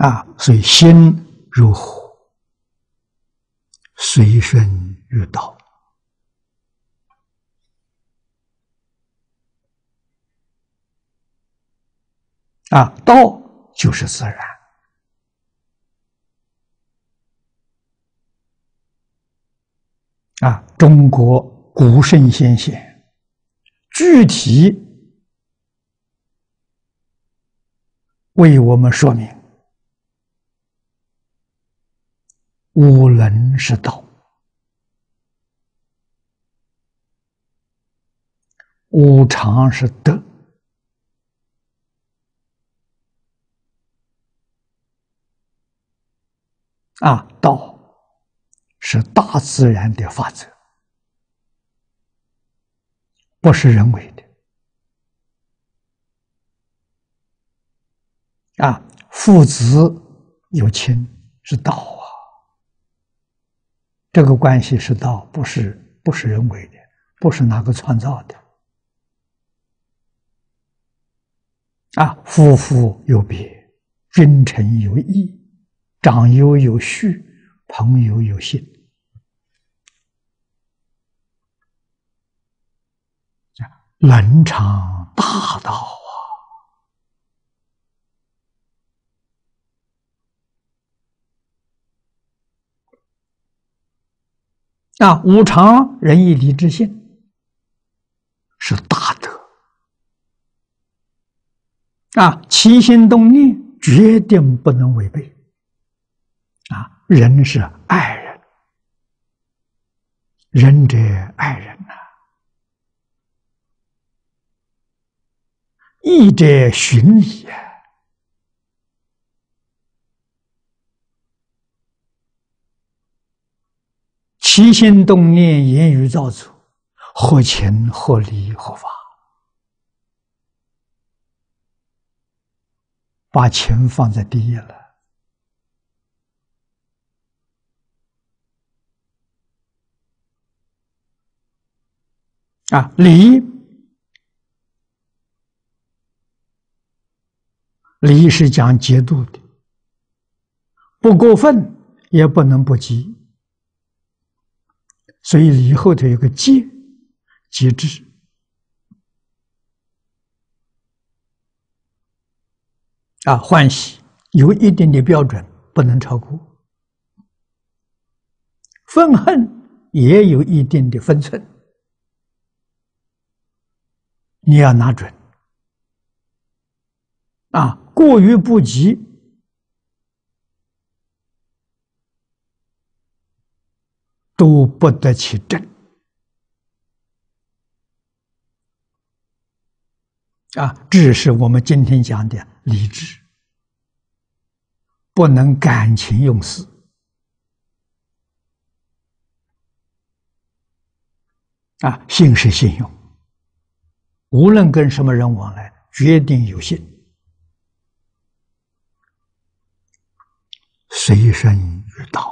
啊，所以心如火，随身如道。啊，道就是自然。啊，中国古圣先贤具体为我们说明：无能是道，无常是德。啊，道是大自然的法则，不是人为的。啊，父子有亲是道，这个关系是道，不是不是人为的，不是哪个创造的。啊，夫妇有别，君臣有义。长幼有序，朋友有信，伦常大道啊！啊，无常仁义礼智信是大德啊，起心动念决定不能违背。啊，人是爱人，仁者爱人呐，义者循礼呀，起心动念、言语造作，合情、合理、合法，把情放在第一了。啊，理。理是讲节度的，不过分也不能不及，所以以后头有个节，节制啊，欢喜有一定的标准，不能超过；愤恨也有一定的分寸。你要拿准啊！过于不及，都不得其正啊！这是我们今天讲的理智，不能感情用事啊！信是信用。无论跟什么人往来，决定有信，随身与道。